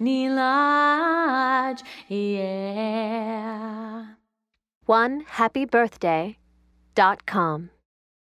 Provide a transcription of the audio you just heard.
neelaj yeah. One happy birthday dot com.